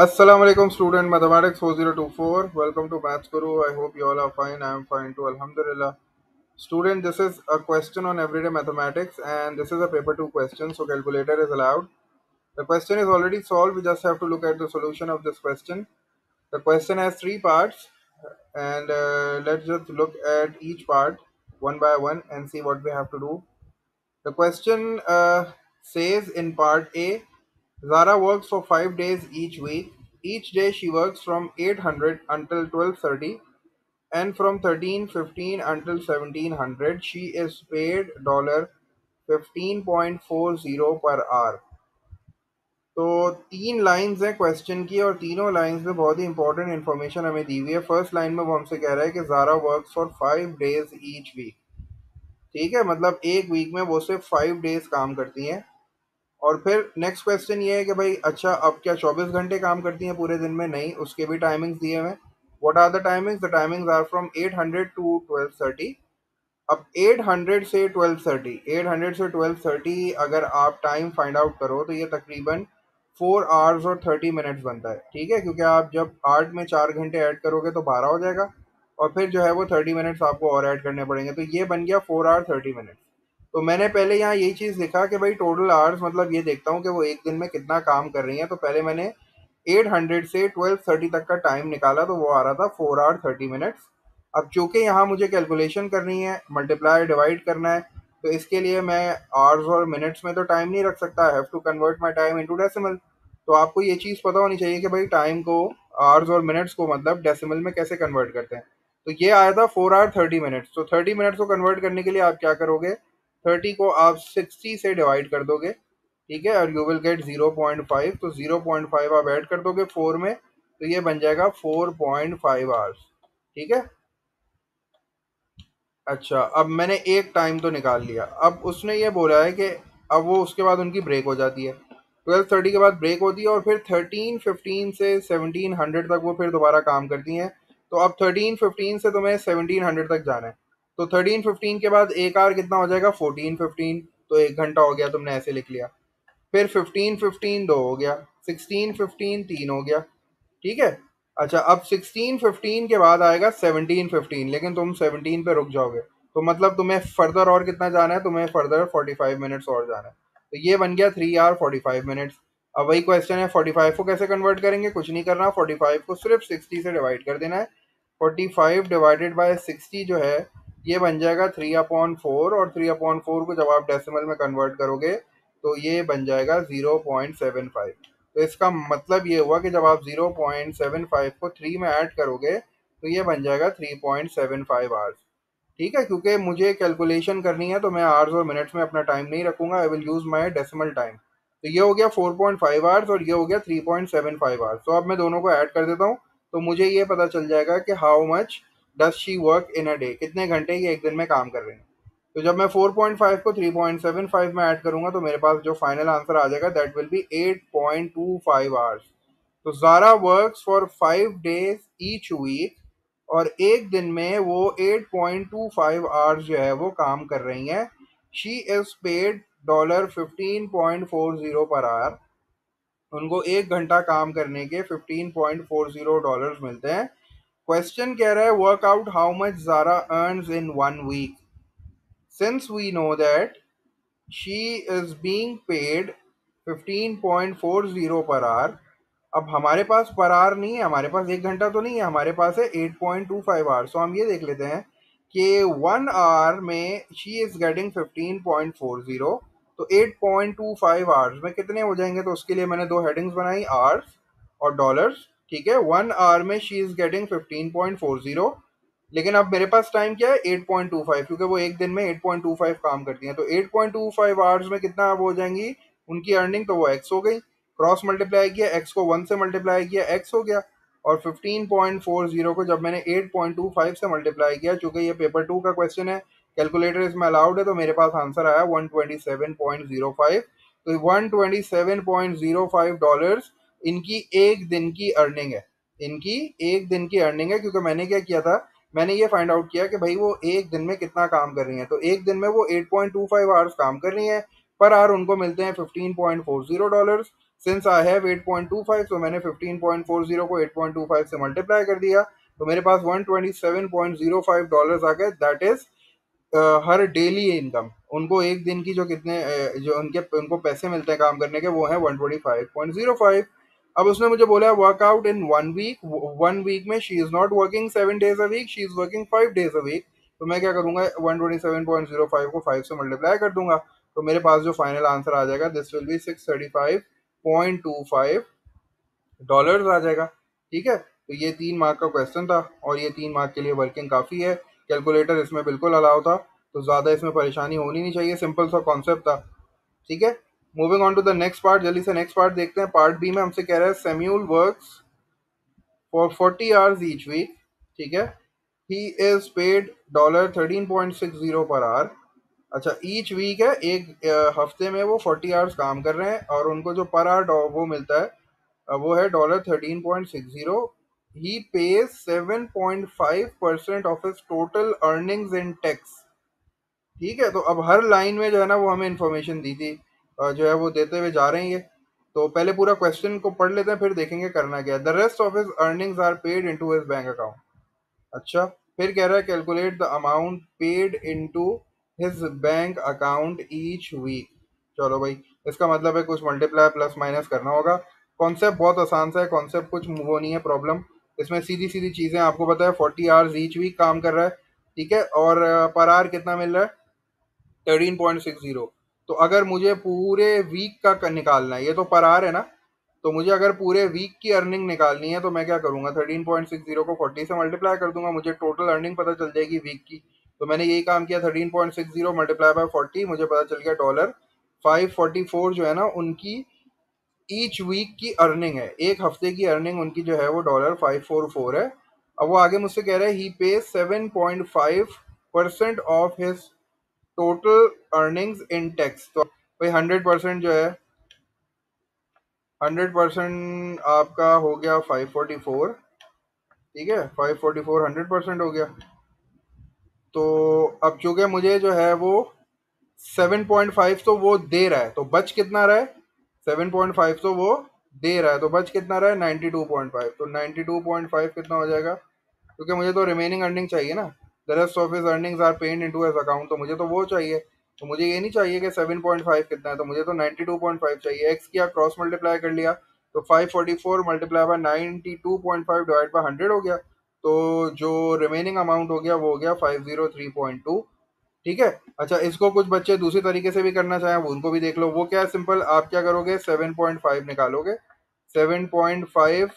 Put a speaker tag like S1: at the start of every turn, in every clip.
S1: Assalamu alaikum student mathematics 4024 welcome to maths guru. I hope you all are fine. I am fine too alhamdulillah. Student this is a question on everyday mathematics and this is a paper 2 question so calculator is allowed. The question is already solved. We just have to look at the solution of this question. The question has three parts and uh, let's just look at each part one by one and see what we have to do. The question uh, says in part A Zara works for 5 days each week. Each day she works from 800 until 12:30 and from 13:15 until 1700 she is paid dollar 15.40 per hour. तो तीन lines हैं question की और तीनों lines में बहुत ही important information हमें दी हुई है। फ़र्स्ट लाइन में वो हमसे कह रहा है कि Zara works for five days each week ठीक है? मतलब एक वीक में वो सिर्फ़ फाइव डेज़ काम करती हैं। और फिर नेक्स्ट क्वेश्चन ये है कि भाई अच्छा अब क्या 24 घंटे काम करती हैं पूरे दिन में? नहीं, उसके भी टाइमिंग्स दिए हुए what are the timings the timings are from 800 to 1230 अब 800 से 1230 800 से 1230 अगर आप टाइम फाइंड आउट करो तो ये तकरीबन फोर आवर्स और थर्टी मिनट्स बनता है। ठीक है? क्योंकि आप जब आठ में चार घंटे ऐड करोगे तो बारह हो जाएगा। और फिर जो है वो थर्टी मिनट्स आपको और ऐड करने पड़ेंगे। तो ये बन गया फोर आवर थर्टी मिनट्स तो मैंने पहले यहाँ यही चीज़ लिखा कि भाई टोटल आवर्स मतलब ये देखता हूँ कि वो एक दिन में कितना काम कर रही हैं। तो पहले मैंने 800 से 1230 तक का टाइम निकाला तो वो आ रहा था फोर आवर थर्टी मिनट्स अब चूँकि यहाँ मुझे कैलकुलेशन करनी है मल्टीप्लाई डिवाइड करना है तो इसके लिए मैं आवर्स और मिनट्स में तो टाइम नहीं रख सकता। Have to convert my time into decimal तो आपको ये चीज़ पता होनी चाहिए कि भाई टाइम को आवर्स और मिनट्स को मतलब डेसिमल में कैसे कन्वर्ट करते हैं। तो ये आया था फोर आवर थर्टी मिनट्स तो थर्टी मिनट्स को कन्वर्ट करने के लिए आप क्या करोगे? थर्टी को आप सिक्सटी से डिवाइड कर दोगे, ठीक है, और you will get zero point five तो ज़ीरो पॉइंट फाइव आप ऐड कर दोगे फोर में तो ये बन जाएगा फोर पॉइंट फाइव आवर्स ठीक है? अच्छा अब मैंने एक टाइम तो निकाल लिया। अब उसने ये बोला है कि अब वो उसके बाद उनकी ब्रेक हो जाती है। ट्वेल्व थर्टी के बाद ब्रेक होती है और फिर थर्टीन फिफ्टीन से सेवनटीन हंड्रेड तक वो फिर दोबारा काम करती हैं। तो अब थर्टीन फिफ्टीन से तुम्हें सेवनटीन हंड्रेड तक जाना है। तो थर्टीन फिफ्टीन के बाद एक आर कितना हो जाएगा? फोर्टीन फिफ्टीन तो एक घंटा हो गया तुमने ऐसे लिख लिया। फिर फिफ्टीन फिफ्टीन दो हो गया। सिक्सटीन फिफ्टीन तीन हो गया। ठीक है? अच्छा अब सिक्सटीन फिफ्टीन के बाद आएगा सेवनटीन फिफ्टीन लेकिन तुम सेवनटीन पे रुक जाओगे। तो मतलब तुम्हें फर्दर और कितना जाना है? तुम्हें फर्दर फोर्टी फाइव मिनट्स और जाना है। तो ये बन गया three hour forty five minutes अब वही क्वेश्चन है फोर्टी फाइव को कैसे कन्वर्ट करेंगे? कुछ नहीं करना। फोर्टी फाइव को सिर्फ़ सिक्सटी से डिवाइड कर देना है। Forty five divided by sixty जो है ये बन जाएगा थ्री अपॉन फोर और थ्री अपॉन फोर को जब आप डेसिमल में कन्वर्ट करोगे तो ये बन जाएगा ज़ीरो पॉइंट सेवन फाइव तो इसका मतलब ये हुआ कि जब आप ज़ीरो पॉइंट सेवन फाइव को थ्री में ऐड करोगे तो ये बन जाएगा three point seven five hours ठीक है? क्योंकि मुझे कैलकुलेशन करनी है तो मैं आवर्स और मिनट्स में अपना टाइम नहीं रखूँगा I will use my decimal time तो ये हो गया फोर पॉइंट फाइव आवर्स और ये हो गया three point seven five hours तो अब मैं दोनों को ऐड कर देता हूँ तो मुझे ये पता चल जाएगा कि how much does she work in a day कितने घंटे ये एक दिन में काम कर रहे हैं? तो जब मैं 4.5 को 3.75 में ऐड करूँगा तो मेरे पास जो फाइनल आंसर आ जाएगा दैट विल बी 8.25 आवर्स तो Zara works for five days each week और एक दिन में वो 8.25 आवर्स जो है वो काम कर रही हैं। She is paid dollar fifteen point four zero per hour उनको एक घंटा काम करने के fifteen point four zero dollar मिलते हैं। क्वेश्चन कह रहा है work out how much Zara earn in one week since we know that she is being paid 15.40 per hour अब हमारे पास पर आर नहीं है, हमारे पास एक घंटा तो नहीं है, हमारे पास है 8.25 आर सो हम ये देख लेते हैं कि वन आवर में शी इज़ गेटिंग 15.40 तो 8.25 आवर्स में कितने हो जाएँगे? तो उसके लिए मैंने दो हेडिंग्स बनाई आवर्स और डॉलर्स ठीक है वन आवर में she is getting fifteen point four zero लेकिन अब मेरे पास टाइम क्या है? एट पॉइंट टू फाइव क्योंकि वो एक दिन में एट पॉइंट टू फाइव काम करती हैं। तो eight point two five hours में कितना अब हो जाएँगी? उनकी अर्निंग तो वो एक्स हो गई। क्रॉस मल्टीप्लाई किया एक्स को वन से मल्टीप्लाई किया एक्स हो गया। और फिफ्टीन पॉइंट फोर ज़ीरो को जब मैंने एट पॉइंट टू फाइव से मल्टीप्लाई किया, चूँकि ये पेपर टू का क्वेश्चन है कैलकुलेटर इसमें अलाउड है तो मेरे पास आंसर आया one twenty seven point zero five तो one twenty seven point zero five dollars इनकी एक दिन की अर्निंग है। इनकी एक दिन की अर्निंग है क्योंकि मैंने क्या किया था? मैंने ये फाइंड आउट किया कि भाई वो एक दिन में कितना काम कर रही हैं। तो एक दिन में वो 8.25 पॉइंट आवर्स काम कर रही हैं। पर आवर उनको मिलते हैं 15.40 डॉलर्स सिंस आई हैव 8.25 तो मैंने 15.40 को 8.25 से मल्टीप्लाई कर दिया। तो मेरे पास 127.05 डॉलर्स आ गए। That is her daily income उनको एक दिन की जो कितने जो उनके, उनको पैसे मिलते हैं काम करने के, वो है 125.05 अब उसने मुझे बोला work out in one week one week में she is not working seven days a week she is working five days a week तो मैं क्या करूँगा? 127.05 को 5 से मल्टीप्लाई कर दूँगा। तो मेरे पास जो फाइनल आंसर आ जाएगा दिस विल बी 635.25 डॉलर्स आ जाएगा। ठीक है? तो ये तीन मार्क का क्वेश्चन था और ये तीन मार्क के लिए वर्किंग काफ़ी है। कैलकुलेटर इसमें बिल्कुल अलाउ था तो ज़्यादा इसमें परेशानी होनी नहीं चाहिए। सिंपल सा कॉन्सेप्ट था। ठीक है? Moving on to the next part जल्दी से नेक्स्ट पार्ट देखते हैं। पार्ट बी में हमसे कह रहा है Samuel works for forty hours each week ठीक है? He is paid dollar thirteen point six zero per hour अच्छा ईच वीक है, एक हफ़्ते में वो फोर्टी आवर्स काम कर रहे हैं, और उनको जो पर आवर वो मिलता है वो है dollar thirteen point six zero he pays seven point five percent of his total earnings in tax ठीक है? तो अब हर लाइन में जो है ना, वो हमें इन्फॉर्मेशन दी थी। जो है वो देते हुए जा रहे हैं ये। तो पहले पूरा क्वेश्चन को पढ़ लेते हैं, फिर देखेंगे करना क्या the rest of his earnings are paid into his bank account अच्छा फिर कह रहा है calculate the amount paid into his bank account each week चलो भाई, इसका मतलब है कुछ मल्टीप्लाई प्लस माइनस करना होगा। कॉन्सेप्ट बहुत आसान सा है कॉन्सेप्ट कुछ वो नहीं है प्रॉब्लम इसमें सीधी सीधी चीज़ें आपको पता है फोर्टी आवर्स ईच वीक काम कर रहा है, ठीक है? और पर आवर कितना मिल रहा है? थर्टीन पॉइंट सिक्स ज़ीरो तो अगर मुझे पूरे वीक का निकालना है, ये तो पर आर है ना? तो मुझे अगर पूरे वीक की अर्निंग निकालनी है तो मैं क्या करूँगा? थर्टीन पॉइंट सिक्स ज़ीरो को फोर्टी से मल्टीप्लाई कर दूँगा, मुझे टोटल अर्निंग पता चल जाएगी वीक की। तो मैंने यही काम किया thirteen point six zero multiply by forty मुझे पता चल गया डॉलर फाइव फोर्टी फोर जो है ना, उनकी ईच वीक की अर्निंग है। एक हफ़्ते की अर्निंग उनकी जो है, वो डॉलर फाइव फोर फोर है। अब वो आगे मुझसे कह रहे हैं he pay seven point five percent of his total earnings in tax तो भाई हंड्रेड परसेंट जो है हंड्रेड परसेंट आपका हो गया फाइव फोर्टी फोर ठीक है? Five forty four hundred percent हो गया। तो अब चूँकि मुझे जो है वो सेवन पॉइंट फाइव तो वो दे रहा है तो बच कितना रहा है? सेवन पॉइंट फाइव तो वो दे रहा है तो बच कितना रहा है? नाइन्टी टू पॉइंट फाइव तो नाइन्टी टू पॉइंट फाइव कितना हो जाएगा? क्योंकि मुझे तो रिमेनिंग अर्निंग चाहिए ना। The rest of his earnings are paid into his account तो मुझे तो वो चाहिए। तो मुझे ये नहीं चाहिए कि 7.5 कितना है तो मुझे तो 92.5 चाहिए। एक्स किया क्रॉस मल्टीप्लाई कर लिया तो 544 मल्टीप्लाई बाय 92.5 डिवाइड बाय 100 हो गया। तो जो रिमेनिंग अमाउंट हो गया, वो हो गया 503.2 ठीक है? अच्छा इसको कुछ बच्चे दूसरी तरीके से भी करना चाहें उनको भी देख लो। वो क्या है सिंपल आप क्या करोगे? 7.5 निकालोगे। 7.5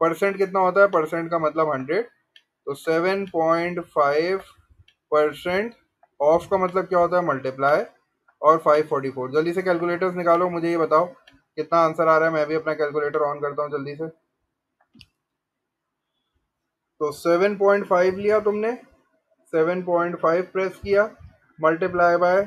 S1: परसेंट कितना होता है? परसेंट का मतलब 100 तो seven point five percent of का मतलब क्या होता है? मल्टीप्लाई और फाइव फोर्टी फोर जल्दी से कैलकुलेटर्स निकालो, मुझे ये बताओ, कितना आंसर आ रहा है? मैं भी अपना कैलकुलेटर ऑन करता हूँ जल्दी से। तो सेवन पॉइंट फाइव लिया तुमने सेवन पॉइंट फाइव प्रेस किया multiply by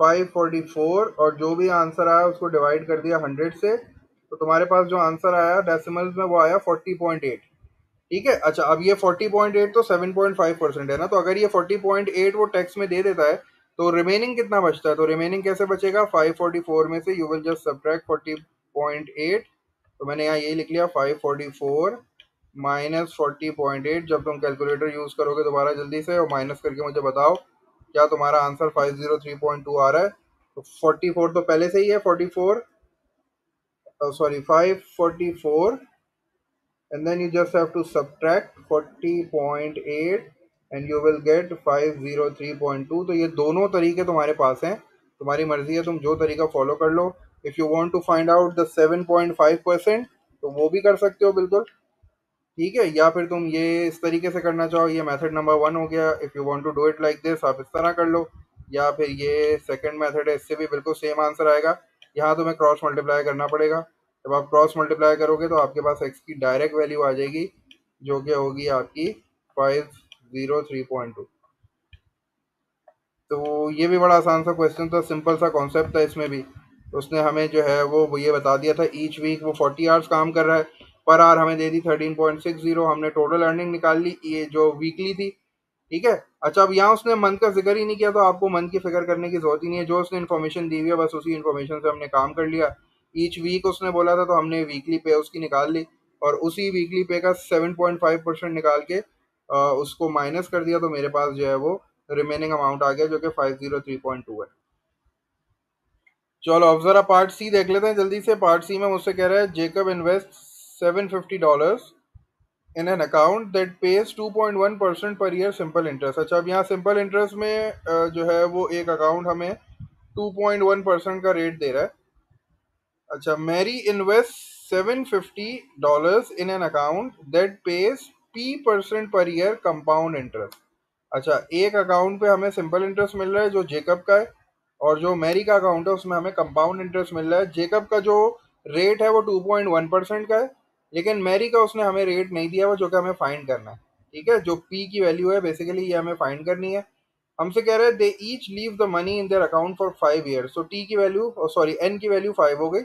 S1: five forty four और जो भी आंसर आया उसको डिवाइड कर दिया हंड्रेड से। तो तुम्हारे पास जो आंसर आया डेसिमल्स में वो आया फोर्टी पॉइंट एट ठीक है? अच्छा अब ये 40.8 तो 7.5 परसेंट है ना? तो अगर ये 40.8 वो टैक्स में दे देता है तो रिमेनिंग कितना बचता है? तो रिमेनिंग कैसे बचेगा? 544 में से यू विल जस्ट सब्ट्रैक्ट 40.8 तो मैंने यहाँ यही लिख लिया 544 माइनस फोर्टी जब तुम कैलकुलेटर यूज़ करोगे दोबारा जल्दी से, और माइनस करके मुझे बताओ, क्या तुम्हारा आंसर 503.2 आ रहा है? तो 44 तो पहले से ही है 44 sorry 544 and then you just have to subtract 40.8 and you will get 503.2 तो ये दोनों तरीके तुम्हारे पास हैं। तुम्हारी मर्ज़ी है, तुम जो तरीका फॉलो कर लो। If you want to find out the 7.5 percent तो वो भी कर सकते हो बिल्कुल। ठीक है? या फिर तुम ये इस तरीके से करना चाहो, ये मेथड नंबर वन हो गया। If you want to do it like this आप इस तरह कर लो। या फिर ये सेकंड मेथड है, इससे भी बिल्कुल सेम आंसर आएगा। यहाँ तुम्हें क्रॉस मल्टीप्लाई करना पड़ेगा। जब आप क्रॉस मल्टीप्लाई करोगे तो आपके पास एक्स की डायरेक्ट वैल्यू आ जाएगी, जो कि होगी आपकी five zero three point two तो ये भी बड़ा आसान सा क्वेश्चन था सिंपल सा कॉन्सेप्ट था इसमें भी। उसने हमें जो है वो ये बता दिया था ईच वीक वो फोर्टी आवर्स काम कर रहा है। पर आवर हमें दे दी थर्टीन पॉइंट सिक्स ज़ीरो हमने टोटल अर्निंग निकाल ली, ये जो वीकली थी। ठीक है? अच्छा अब यहाँ उसने मंथ का ज़िक्र ही नहीं किया तो आपको मंथ की फ़िक्र करने की ज़रूरत ही नहीं है। जो उसने इन्फॉर्मेशन दी हुई है, बस उसी इन्फॉर्मेशन से हमने काम कर लिया। ईच वीक उसने बोला था तो हमने वीकली पे उसकी निकाल ली और उसी वीकली पे का 7.5 परसेंट निकाल के आ, उसको माइनस कर दिया तो मेरे पास जो है वो रिमेनिंग अमाउंट आ गया जो कि 503.2 है। चलो अब जरा पार्ट सी देख लेते हैं जल्दी से पार्ट सी में मुझसे कह रहा है Jacob invest 750 dollars in an account that pays 2.1 percent per year simple interest अच्छा अब यहाँ सिंपल इंटरेस्ट में जो है वो एक अकाउंट हमें 2.1 परसेंट का रेट दे रहा है। अच्छा Mary invest 750 dollars in an account that pays P percent per year compound interest अच्छा एक अकाउंट पे हमें सिंपल इंटरेस्ट मिल रहा है जो जेकब का है, और जो मैरी का अकाउंट है, उसमें हमें कंपाउंड इंटरेस्ट मिल रहा है। जेकब का जो रेट है, वो 2.1 परसेंट का है, लेकिन मैरी का उसने हमें रेट नहीं दिया, वो जो कि हमें फाइंड करना है। ठीक है? जो पी की वैल्यू है बेसिकली ये हमें फाइंड करनी है। हमसे कह रहे हैं they each leave the money in their account for five year so T की वैल्यू सॉरी एन की वैल्यू फाइव हो गई।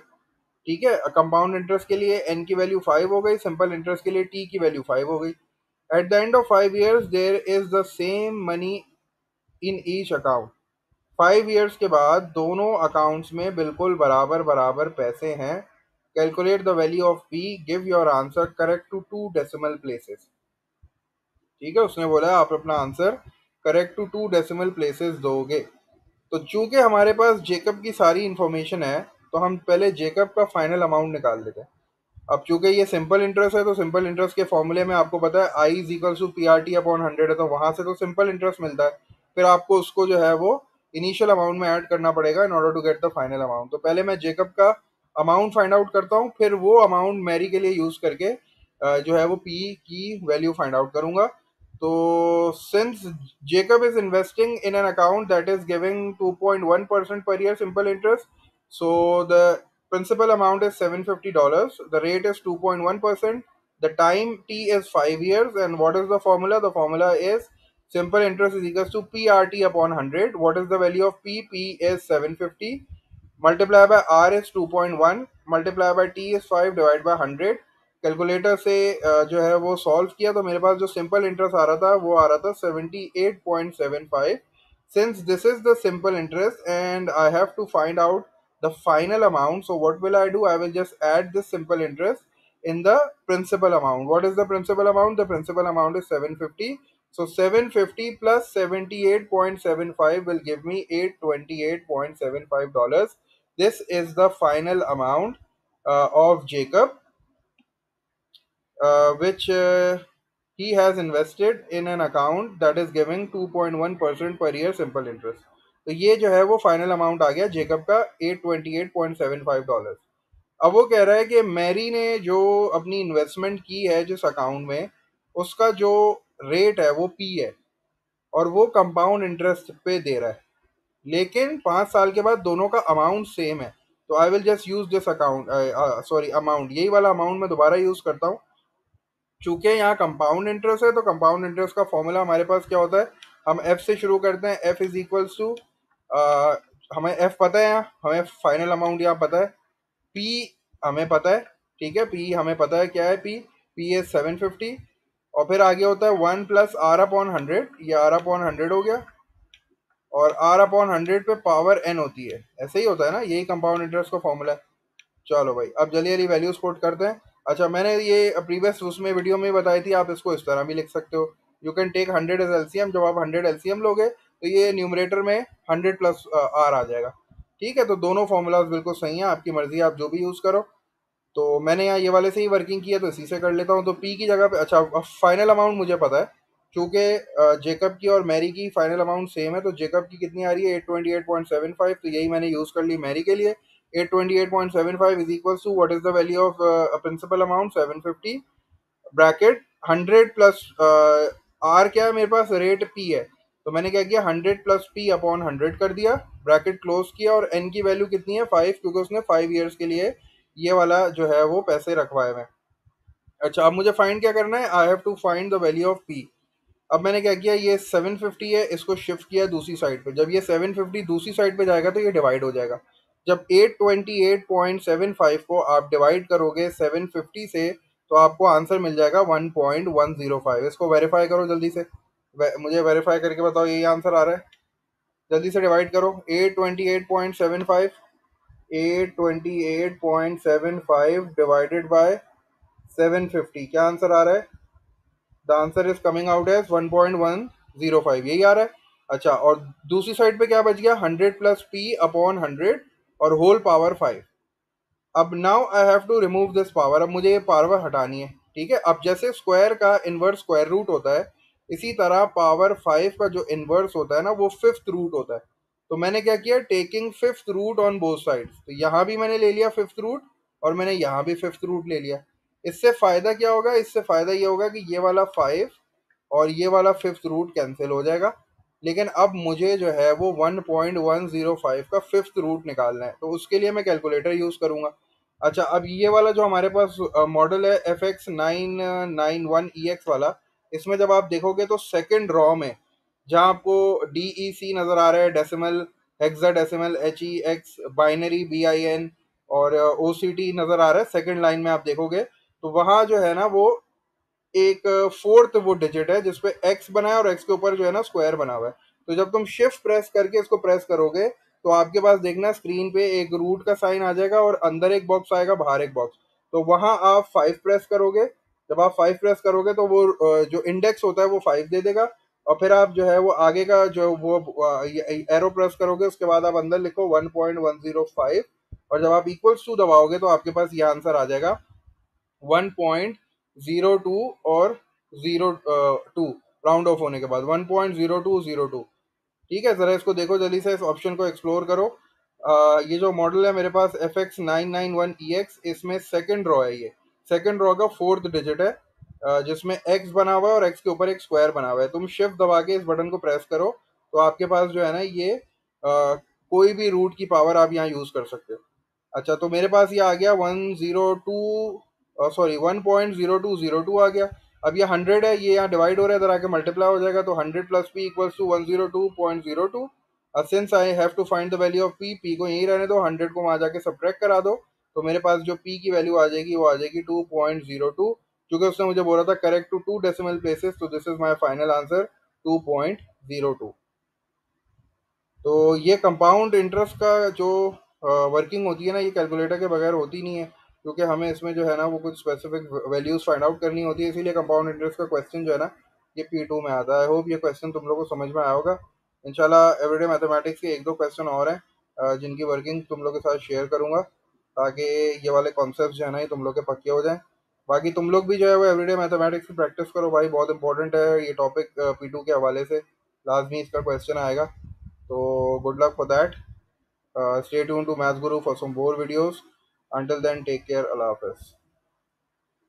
S1: ठीक है? कंपाउंड इंटरेस्ट के लिए एन की वैल्यू फाइव हो गई सिंपल इंटरेस्ट के लिए टी की वैल्यू फाइव हो गई. At the end of five years there is the same money in each account five years के बाद दोनों अकाउंट्स में बिल्कुल बराबर बराबर पैसे हैं. Calculate the value of p. Give your answer correct to two decimal places. ठीक है? उसने बोला, आप अपना answer correct to two decimal places दोगे. तो चूँकि हमारे पास जेकब की सारी इंफॉर्मेशन है तो हम पहले जेकब का फाइनल अमाउंट निकाल लेते हैं। अब चूँकि ये सिंपल इंटरेस्ट है तो सिंपल इंटरेस्ट के फॉर्मूले में आपको पता है I is equal to P R T upon hundred है तो वहाँ से तो सिंपल इंटरेस्ट मिलता है। फिर आपको उसको जो है वो इनिशियल अमाउंट में ऐड करना पड़ेगा in order to get the final amount तो पहले मैं जेकब का अमाउंट फाइंड आउट करता हूँ, फिर वो अमाउंट मैरी के लिए यूज़ करके जो है वो पी की वैल्यू फाइंड आउट करूँगा। तो since Jacob is investing in an account that is giving 2.1 percent per year simple interest so the principal amount is 750 dollars the rate is 2.1 percent the time t is 5 years and what is the formula the formula is simple interest is equals to prt upon 100 what is the value of p p is 750 multiply by R is two point one multiply by T is five divide by hundred calculator से जो है वो solve किया तो मेरे पास जो simple interest आ रहा था वो आ रहा था seventy eight point seven five since this is the simple interest and I the final amount. So what will I do? I will just add this simple interest in the principal amount. What is the principal amount? The principal amount is 750 so 750 plus 78.75 will give me 828.75 dollars. This is the final amount uh, of Jacob, uh, which uh, he has invested in an account that is giving 2.1 percent per year simple interest. तो ये जो है वो final amount आ गया Jacob का 828.75 dollar अब वो कह रहा है कि मैरी ने जो अपनी इन्वेस्टमेंट की है जिस अकाउंट में, उसका जो रेट है वो पी है और वो कंपाउंड इंटरेस्ट पे दे रहा है। लेकिन पाँच साल के बाद दोनों का अमाउंट सेम है। तो I will just use this account sorry amount यही वाला अमाउंट मैं दोबारा यूज़ करता हूँ। चूँकि यहाँ कंपाउंड इंटरेस्ट है तो कंपाउंड इंटरेस्ट का फॉर्मूला हमारे पास क्या होता है? हम एफ़ से शुरू करते हैं एफ़ इज़ इक्वल्स टू हमें एफ़ पता है हमें फाइनल अमाउंट यहाँ पता है। पी हमें पता है, ठीक है? पी हमें पता है क्या है P P is seven fifty और फिर आगे होता है one plus R upon hundred ये आर अपॉन हंड्रेड हो गया। और आर अपॉन हंड्रेड पे पावर एन होती है। ऐसे ही होता है ना? यही कंपाउंड इंटरेस्ट का फॉर्मूला है। चलो भाई, अब जल्दी जल्दी वैल्यूज़ कोट करते हैं। अच्छा मैंने ये प्रीवियस उसमें वीडियो में बताई थी, आप इसको इस तरह भी लिख सकते हो। You can take hundred as LCM जब आप हंड्रेड एलसीएम लोगे तो ये न्यूमरेटर में हंड्रेड प्लस आर आ जाएगा। ठीक है तो दोनों फॉर्मूलाज बिल्कुल सही हैं, आपकी मर्ज़ी आप जो भी यूज़ करो। तो मैंने यहाँ ये वाले से ही वर्किंग किया तो इसी से कर लेता हूँ। तो पी की जगह पे अच्छा फाइनल अमाउंट मुझे पता है, चूँकि जेकब की और मैरी की फाइनल अमाउंट सेम है तो जेकब की कितनी आ रही है? Eight twenty eight point seven five तो यही मैंने यूज़ कर ली मैरी के लिए। Eight twenty eight point seven five is equal to what is the value of principal amount seven fifty bracket hundred plus R क्या है मेरे पास? रेट पी है। तो मैंने क्या किया? Hundred plus P upon hundred कर दिया ब्रैकेट क्लोज किया और एन की वैल्यू कितनी है? फाइव क्योंकि उसने फाइव ईयर्स के लिए ये वाला जो है वो पैसे रखवाए हुए अच्छा अब मुझे फाइंड क्या करना है? I have to find the value of P अब मैंने क्या किया? ये 750 है, इसको शिफ्ट किया दूसरी साइड पे। जब ये 750 दूसरी साइड पे जाएगा तो ये डिवाइड हो जाएगा। जब 828.75 को आप डिवाइड करोगे 750 से तो आपको आंसर मिल जाएगा 1.105 इसको वेरीफाई करो जल्दी से। मुझे वेरीफाई करके बताओ, यही आंसर आ रहा है। जल्दी से डिवाइड करो। 828.75 eight twenty eight point seven five divided by seven fifty क्या आंसर आ रहा है? The answer is coming out as one point one zero five यही आ रहा है? अच्छा और दूसरी साइड पे क्या बच गया? Hundred plus P upon hundred और होल पावर फाइव अब now I have to remove this power अब मुझे ये पावर हटानी है, ठीक है? अब जैसे स्क्वायर का इनवर्स स्क्वायर रूट होता है इसी तरह पावर फाइव का जो इनवर्स होता है ना, वो फिफ्थ रूट होता है। तो मैंने क्या किया? Taking fifth root on both side तो यहाँ भी मैंने ले लिया फिफ्थ रूट और मैंने यहाँ भी फिफ्थ रूट ले लिया। इससे फ़ायदा क्या होगा? इससे फ़ायदा ये होगा कि ये वाला फाइव और ये वाला फिफ्थ रूट कैंसिल हो जाएगा। लेकिन अब मुझे जो है वो 1.105 का फिफ्थ रूट निकालना है। तो उसके लिए मैं कैलकुलेटर यूज़ करूँगा। अच्छा अब ये वाला जो हमारे पास मॉडल है F X nine nine one E X वाला इसमें जब आप देखोगे तो सेकेंड रॉ में, जहाँ आपको डी ई सी नज़र आ रहा है decimal hexadecimal H E X binary B I N और ओ सी टी नज़र आ रहा है सेकेंड लाइन में आप देखोगे तो वहाँ जो है ना, वो एक फोर्थ वो डिजिट है जिसपे एक्स बना है और एक्स के ऊपर जो है ना स्क्वायर बना हुआ है। तो जब तुम शिफ्ट प्रेस करके इसको प्रेस करोगे तो आपके पास देखना स्क्रीन पे एक रूट का साइन आ जाएगा और अंदर एक बॉक्स आएगा, बाहर एक बॉक्स तो वहाँ आप फाइव प्रेस करोगे जब आप फाइव प्रेस करोगे तो वो जो इंडेक्स होता है वो फाइव दे देगा और फिर आप जो है वो आगे का जो वो एरो प्रेस करोगे उसके बाद आप अंदर लिखो one point one zero five और जब आप इक्वल्स टू दबाओगे तो आपके पास ये आंसर आ जाएगा वन पॉइंट ज़ीरो टू और ज़ीरो टू राउंड ऑफ़ होने के बाद one point zero two zero two ठीक है ज़रा इसको देखो जल्दी से इस ऑप्शन को एक्सप्लोर करो। आ, ये जो मॉडल है मेरे पास F X nine nine one E X इसमें सेकेंड रॉ है ये। सेकेंड रो का फोर्थ डिजिट है जिसमें एक्स बना हुआ है और एक्स के ऊपर एक स्क्वायर बना हुआ है। तुम शिफ्ट दबा के इस बटन को प्रेस करो तो आपके पास जो है ना ये आ, कोई भी रूट की पावर आप यहाँ यूज़ कर सकते हो। अच्छा तो मेरे पास ये आ गया one zero two sorry one point zero two zero two आ गया। अब ये हंड्रेड है ये यहाँ डिवाइड हो रहा है इधर आके मल्टीप्लाई हो जाएगा तो hundred plus P equals to one zero two point zero two since I have to find the value of P P को यहीं रहने दो हंड्रेड को वहाँ जाके सब्ट्रैक्ट करा दो। तो मेरे पास जो पी की वैल्यू आ जाएगी, वो आ जाएगी टू पॉइंट ज़ीरो टू क्योंकि उसने मुझे बोला था correct to two decimal places तो this is my final answer two point zero two तो ये कंपाउंड इंटरेस्ट का जो वर्किंग होती है ना, ये कैलकुलेटर के बगैर होती नहीं है, क्योंकि हमें इसमें जो है ना, वो कुछ स्पेसिफिक वैल्यूज़ फाइंड आउट करनी होती है, इसीलिए कंपाउंड इंटरेस्ट का क्वेश्चन जो है ना, ये पी टू में आता है। होप ये क्वेश्चन तुम लोग को समझ में आया होगा। इंशाल्लाह एवरीडे मैथमेटिक्स के एक दो क्वेश्चन और हैं जिनकी वर्किंग तुम लोग के साथ शेयर करूँगा। ताकि ये वाले कॉन्सेप्ट जो है ना ये तुम लोग के पक्के हो जाए बाकी तुम लोग भी जो है वो एवरीडे मैथमेटिक्स की प्रैक्टिस करो भाई बहुत इंपॉर्टेंट है ये टॉपिक पी टू के हवाले से लाजमी इसका क्वेश्चन आएगा तो good luck for that stay tune to Math Guru for some more videos Until then, take care. Allah.